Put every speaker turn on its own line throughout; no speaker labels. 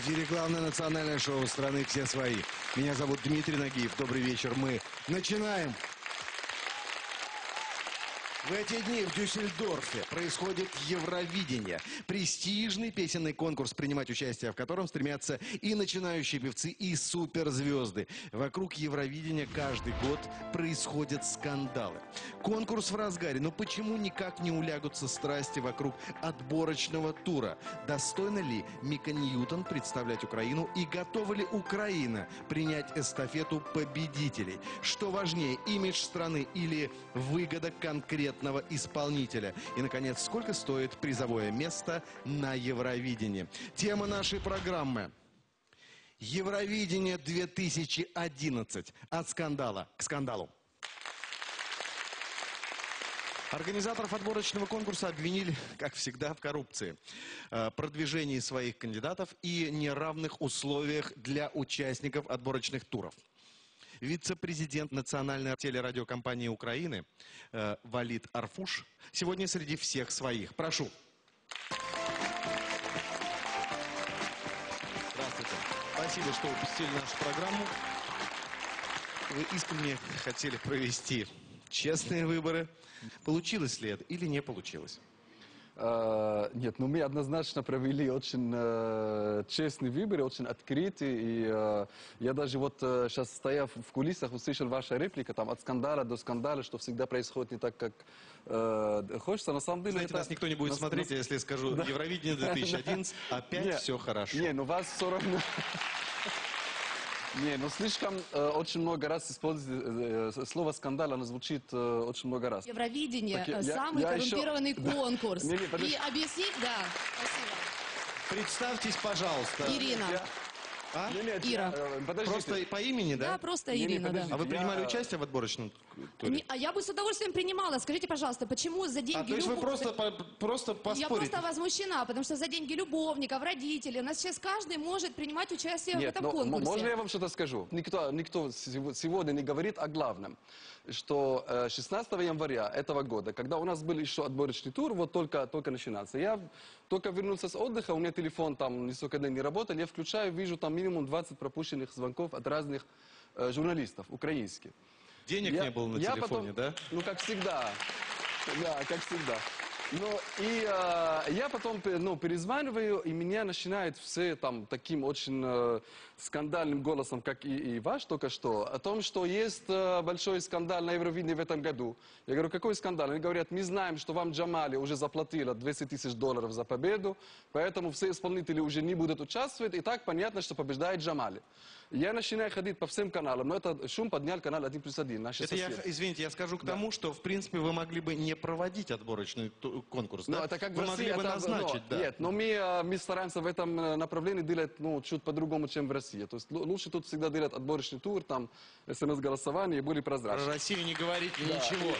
Эфире главное национальное шоу страны «Все свои». Меня зовут Дмитрий Нагиев. Добрый вечер. Мы начинаем. В эти дни в Дюссельдорфе происходит Евровидение. Престижный песенный конкурс, принимать участие в котором стремятся и начинающие певцы, и суперзвезды. Вокруг Евровидения каждый год происходят скандалы. Конкурс в разгаре, но почему никак не улягутся страсти вокруг отборочного тура? Достойна ли Мика Ньютон представлять Украину и готова ли Украина принять эстафету победителей? Что важнее, имидж страны или выгода конкретного исполнителя? И, наконец, сколько стоит призовое место на Евровидении? Тема нашей программы. Евровидение 2011. От скандала к скандалу. Организаторов отборочного конкурса обвинили, как всегда, в коррупции, э, продвижении своих кандидатов и неравных условиях для участников отборочных туров. Вице-президент национальной телерадиокомпании Украины э, Валид Арфуш сегодня среди всех своих. Прошу. Здравствуйте. Спасибо, что посетили нашу программу. Вы искренне хотели провести честные выборы. Получилось ли это или не получилось?
Э, Нет, ну мы однозначно провели очень э, честные выборы, очень открытые. И э, я даже вот э, сейчас, стоя в кулисах, услышал ваша реплика, там, от скандала до скандала, что всегда происходит не так, как э, хочется. На самом деле
Знаете,
это-
нас никто не будет
на-
смотреть, если я скажу Евровидение 2011, опять все хорошо.
Не, ну вас все равно... Не, ну слишком э, очень много раз используется э, э, слово скандал, оно звучит э, очень много раз.
Евровидение
Так я-
э,
я-
самый
я еще-
коррумпированный
Да.
конкурс.
Не, не, подожди.
И объяснить, да. Спасибо.
Представьтесь, пожалуйста.
Ирина.
Я-
А?
Не, нет,
Ира.
я, э, подождите.
Просто по имени, да?
Да, просто
Не, не,
Ирина, да.
подождите.
А вы
Я-
принимали участие в отборочном туре?
Не- а я бы с удовольствием принимала. Скажите, пожалуйста, почему за деньги
А, то есть вы
любов-
просто, по- просто
Я
поспорите?
просто возмущена, потому что за деньги любовников, родителей, у нас сейчас каждый может принимать участие в
Нет,
этом
но м-
конкурсе.
можно я вам что-то скажу? Никто, никто сего- сегодня не говорит о главном, что э, 16 января этого года, когда у нас был еще отборочный тур, вот только, только начинался, я только вернулся с отдыха, у меня телефон там несколько дней не работал, я включаю, вижу там минимум 20 пропущенных звонков от разных э, журналистов украинских.
Денег
Я-
не было на телефоне,
потом-
да?
Ну, как всегда. Да, как всегда. Ну, и э, я потом пе- ну, перезваниваю, и меня начинает все там таким очень э, скандальным голосом, как и, и ваш только что, о том, что есть э, большой скандал на Евровидении в этом году. Я говорю, какой скандал? Они говорят, мы знаем, что вам Джамали уже заплатила 200 тысяч долларов за победу, поэтому все исполнители уже не будут участвовать, и так понятно, что побеждает Джамали. Я начинаю ходить по всем каналам, но этот шум поднял канал 1 плюс 1, наши
Это я, извините, я скажу к тому, что, в принципе, вы могли бы не проводить отборочный ту- конкурс,
Ну,
да?
это как в
Вы
России,
могли бы
это,
назначить,
ну,
да.
Нет, но мы, э, мы стараемся в этом э, направлении делать ну, чуть по-другому, чем в России. То есть лу- лучше тут всегда делать отборочный тур, там, смс-голосование и более
Про. Россию не говорите ничего.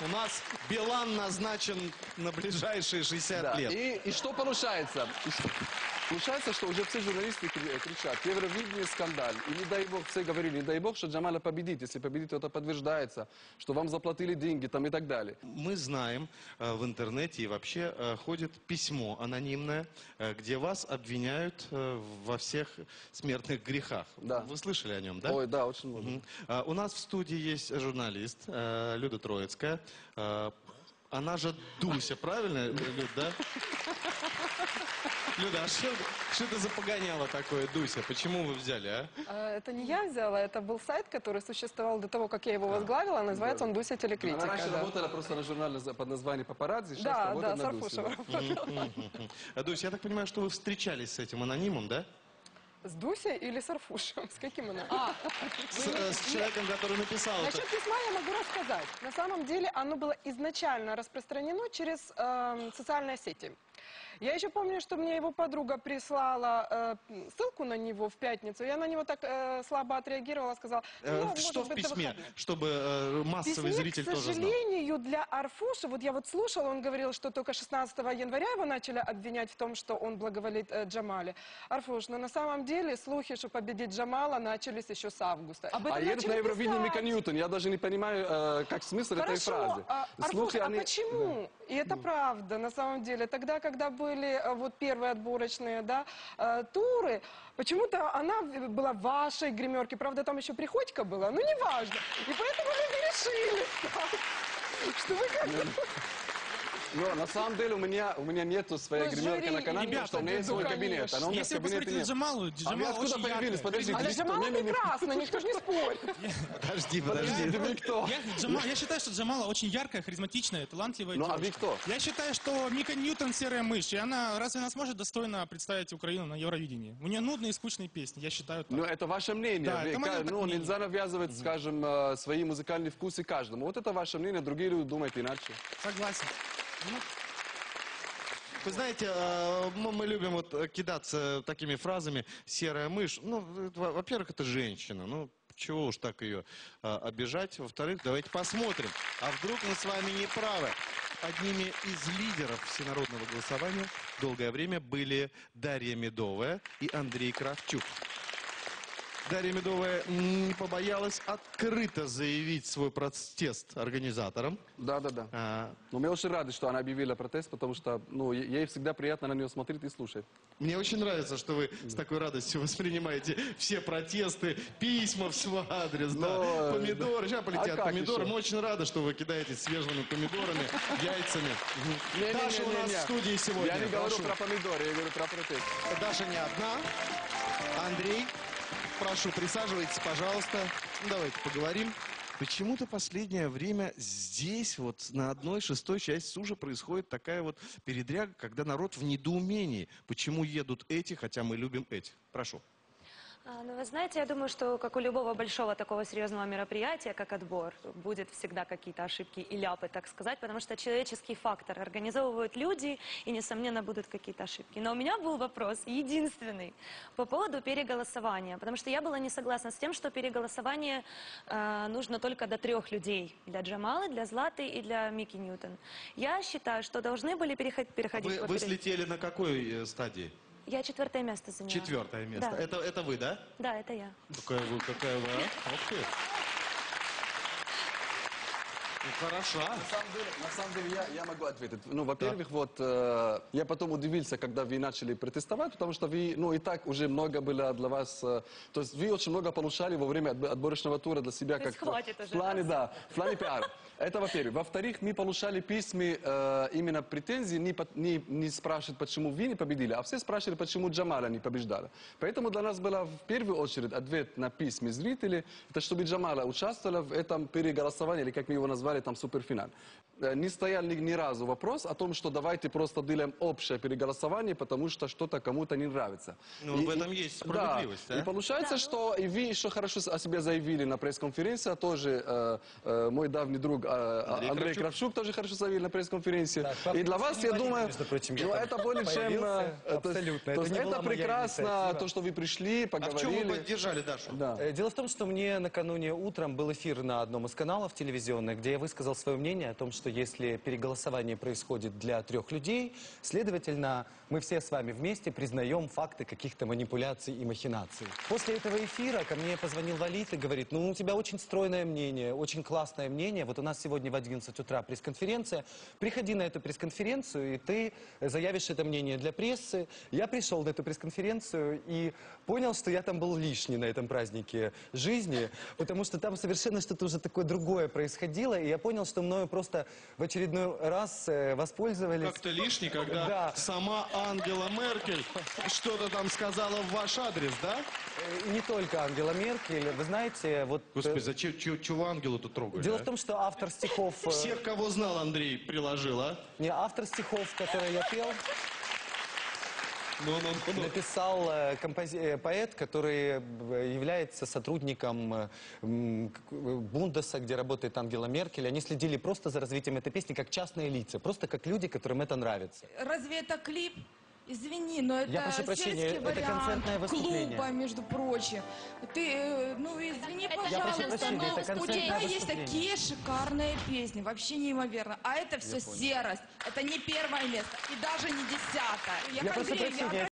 У нас Билан назначен на ближайшие 60
Да.
лет.
И, и что получается? И что- Получается, что уже все журналисты кри- кричат, Евровидение скандал. И не дай бог, все говорили, не дай бог, что Джамаля победит. Если победит, то это подтверждается, что вам заплатили деньги там и так далее.
Мы знаем, э, в интернете и вообще э, ходит письмо анонимное, э, где вас обвиняют э, во всех смертных грехах.
Да.
Вы слышали о нем, да?
Ой, да, очень много.
У нас в студии есть журналист э, Люда Троицкая. Э, Она же Дуся, правильно, Люд, да? Люда, а что что это за погоняло такое, Дуся? Почему вы взяли, а?
А, Это не я взяла, это был сайт, который существовал до того, как я его возглавила. Называется он «Дуся
Она
Телекритика».
раньше
да.
работала просто на журнале под названием «Папарадзи», сейчас
Да,
работает
да,
на Дусе,
Арфушевым.
А, Дуся, я так понимаю, что вы встречались с этим анонимом, да?
С Дусей или с Арфушем? С каким она?
А,
С, э, с человеком, который написал это.
Насчет письма я могу рассказать. На самом деле оно было изначально распространено через эм, социальные сети. Я еще помню, что мне его подруга прислала э, ссылку на него в пятницу. Я на него так э, слабо отреагировала, сказала,
Э,
ну, может
что в
быть,
письме? Чтобы э, массовый
письме,
зритель
к
тоже знал.
сожалению, для Арфуша, вот я вот слушала, он говорил, что только 16 января его начали обвинять в том, что он благоволит э, Джамале. Арфуш, но на самом деле слухи, что победит Джамала, начались еще с августа. Об этом
А едет на Евровидение. Мика Ньютон. Я даже не понимаю, э, как смысл этой
Хорошо,
фразы.
а, Арфуш,
Слухи,
а
они-
почему И это правда, на самом деле. Тогда, когда были э, вот первые отборочные да, э, туры, почему-то она была в вашей гримерке. Правда, там еще Приходько была, ну неважно. И поэтому люди решили, что вы как
Но на самом деле у меня, у меня нету своей
Ну,
гримерки
жюри.
на канале, потому
Ребята,
что у меня есть свой кабинет.
конечно.
А у меня в
Если вы
кабинете нет.
Джамалу,
А вы
Джамал
откуда
очень
появились?
яркая,
Подождите,
А
Вы
Джамала прекрасно, никто же не спорит.
Подожди, подожди.
Вы кто?
Я, считаю, что Джамала очень яркая, харизматичная, талантливая
Ну, а вы кто?
Я считаю, что Мика Ньютон серая мышь, и она разве она сможет достойно представить Украину на Евровидении? У нее нудные и скучные песни, я считаю так.
Ну, это ваше мнение.
Да,
Вы
это так
ну, нельзя навязывать, скажем, э, свои музыкальные вкусы каждому. Вот это ваше мнение, другие люди думают иначе.
Согласен.
Вы знаете, э, мы любим вот э, кидаться такими фразами «серая мышь». Ну, во- во-первых, это женщина. Ну, чего уж так ее э, обижать. Во-вторых, давайте посмотрим. А вдруг мы с вами не правы? Одними из лидеров всенародного голосования долгое время были Дарья Медовая и Андрей Кравчук. Дарья Медовая не побоялась открыто заявить свой протест организаторам.
Да, да, да.
А,
Но мы очень рады, что она объявила протест, потому что ну, ей всегда приятно на нее смотреть и слушать.
Мне очень нравится, что вы с такой радостью воспринимаете все протесты, письма в свой адрес, да.
Но,
Помидоры, сейчас полетят
а
помидоры.
еще?
Мы очень рады, что вы кидаетесь свежими помидорами, яйцами. Даша у нас в студии сегодня.
Я не говорю
Прошу.
про помидоры, я говорю про протест.
Даша не одна. Андрей, прошу, присаживайтесь, пожалуйста. Ну, давайте поговорим. Почему-то последнее время здесь, вот на одной шестой части Сужа происходит такая вот передряга, когда народ в недоумении. Почему едут эти, хотя мы любим этих? Прошу.
А, Ну, вы знаете, я думаю, что как у любого большого такого серьезного мероприятия, как отбор, будет всегда какие-то ошибки и ляпы, так сказать, потому что человеческий фактор организовывают люди, и, несомненно, будут какие-то ошибки. Но у меня был вопрос единственный по поводу переголосования, потому что я была не согласна с тем, что переголосование э, нужно только до трех людей. Для Джамалы, для Златы и для Мики Ньютон. Я считаю, что должны были переход- переходить...
Вы, вы слетели на какой э, стадии?
Я четвертое место заняла.
Четвертое место.
Да.
Это, это вы, да?
Да, это я.
Какая вы, какая вы, а? Хороша.
На самом деле, на самом деле я, я могу ответить. Ну, во-первых, вот э, я потом удивился, когда вы начали протестовать, потому что вы, ну, и так уже много было для вас, э, то есть вы очень много получали во время отбо- отборочного тура для себя,
То
как
хватит
в
уже,
плане,
да?
да, в плане пиара. Это во-первых. Во-вторых, мы получали письма э, именно претензии, не, не, не спрашивают, почему вы не победили, а все спрашивали, почему Джамаля не побеждала. Поэтому для нас была в первую очередь ответ на письма зрителей, это чтобы Джамаля участвовала в этом переголосовании, или как мы его назвали, там, суперфинал. Э, Не стоял ни, ни разу вопрос о том, что давайте просто делаем общее переголосование, потому что что-то кому-то не нравится.
Ну, в этом есть справедливость,
да.
да?
И получается, что и вы еще хорошо о себе заявили на пресс-конференции, а тоже э, э, мой давний друг э,
Андрей
Андрей,
Кравчук.
Кравчук тоже хорошо заявил на пресс-конференции.
Так,
и для вас, я думаю,
прочим, я
ну, это более чем... э, то
Абсолютно.
То
Это была
это прекрасно,
инициатива.
то, что вы пришли,
А в чем вы
поговорили.
поддержали Дашу?
Да.
Э, Дело в том, что мне накануне утром был эфир на одном из каналов телевизионных, где я высказал свое мнение о том, что если переголосование происходит для трех людей, следовательно, мы все с вами вместе признаем факты каких-то манипуляций и махинаций. После этого эфира ко мне позвонил Валит и говорит, ну, у тебя очень стройное мнение, очень классное мнение. Вот у нас сегодня в 11 утра пресс-конференция. Приходи на эту пресс-конференцию, и ты заявишь это мнение для прессы. Я пришел на эту пресс-конференцию и понял, что я там был лишний на этом празднике жизни, потому что там совершенно что-то уже такое другое происходило, и я понял, что мною просто в очередной раз э, воспользовались.
Как-то лишний, когда
Да.
сама Ангела Меркель что-то там сказала в ваш адрес, да?
Э, Не только Ангела Меркель. Вы знаете, вот... э,
Господи, зачем, чего Ангелу-то трогали?
Дело
а?
в том, что автор стихов... э,
Всех, кого знал, Андрей приложил, а?
Не, автор стихов, которые я пел,
Ну, ну, ну, ну.
написал э, компози- э, поэт, который э, является сотрудником э, м, к- э, Бундеса, где работает Ангела Меркель. Они следили просто за развитием этой песни как частные лица, просто как люди, которым это нравится.
Разве это клип? Извини, но это
Я прошу прощения,
сельский
это
вариант
концертное выступление.
клуба, между прочим. Ты, э, ну извини,
Это
Я прошу
пожалуйста,
прощения,
но
это
у
концертное
тебя есть
выступление.
такие шикарные песни, вообще неимоверно. А это все серость, это не первое место и даже не десятое.
Я прошу прощения,